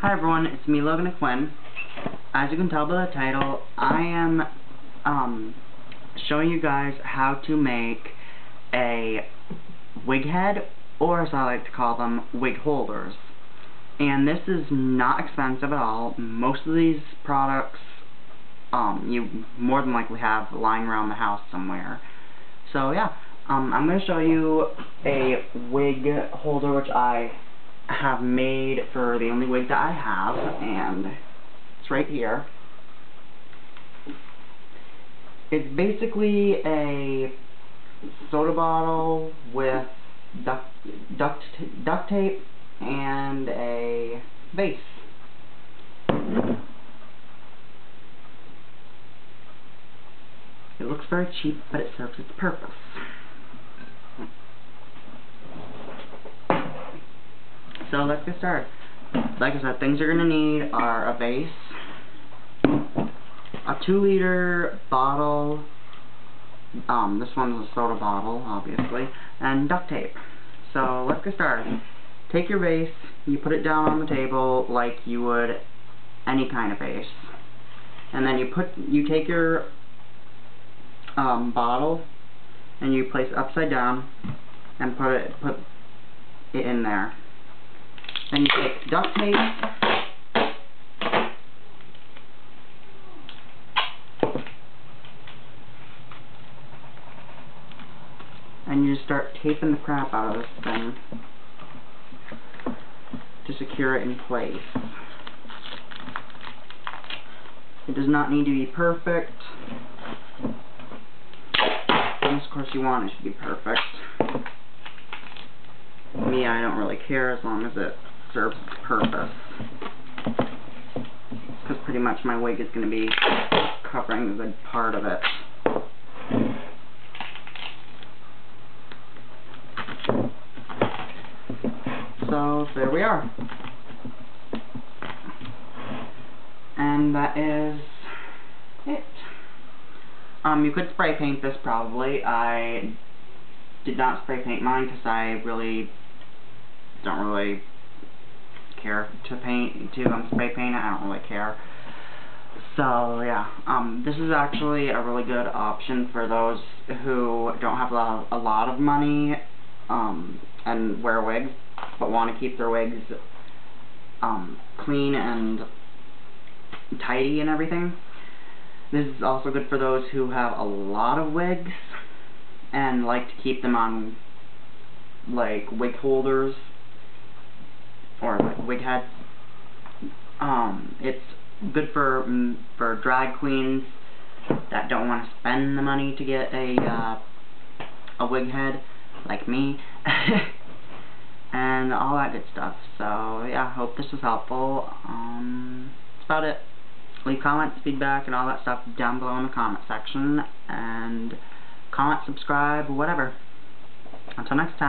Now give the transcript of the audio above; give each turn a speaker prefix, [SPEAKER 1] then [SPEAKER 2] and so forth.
[SPEAKER 1] Hi everyone, it's me Logan Aquin. As you can tell by the title, I am um, showing you guys how to make a wig head, or as I like to call them, wig holders. And this is not expensive at all. Most of these products um, you more than likely have lying around the house somewhere. So yeah, um, I'm going to show you a wig holder which I have made for the only wig that I have, and it's right here. It's basically a soda bottle with duct, duct, duct tape and a vase. It looks very cheap, but it serves its purpose. So let's get started. Like I said, things you're going to need are a vase, a 2 liter bottle, um, this one's a soda bottle, obviously, and duct tape. So let's get started. Take your vase, you put it down on the table like you would any kind of vase. And then you put, you take your um, bottle and you place it upside down and put it, put it in there. Then you take duct tape. And you just start taping the crap out of this thing to secure it in place. It does not need to be perfect. Unless, of course, you want it to be perfect. Me, I don't really care as long as it serves purpose. Because pretty much my wig is going to be covering a good part of it. So, there we are. And that is it. Um, you could spray paint this probably. I did not spray paint mine because I really don't really care to paint, to um, spray paint it, I don't really care. So, yeah, um, this is actually a really good option for those who don't have a lot of, a lot of money, um, and wear wigs, but want to keep their wigs, um, clean and tidy and everything. This is also good for those who have a lot of wigs, and like to keep them on, like, wig holders, or like wig heads. Um, it's good for mm, for drag queens that don't want to spend the money to get a uh, a wig head like me. And all that good stuff. So yeah I hope this was helpful. Um, that's about it. Leave comments feedback and all that stuff down below in the comment section. And comment subscribe whatever. Until next time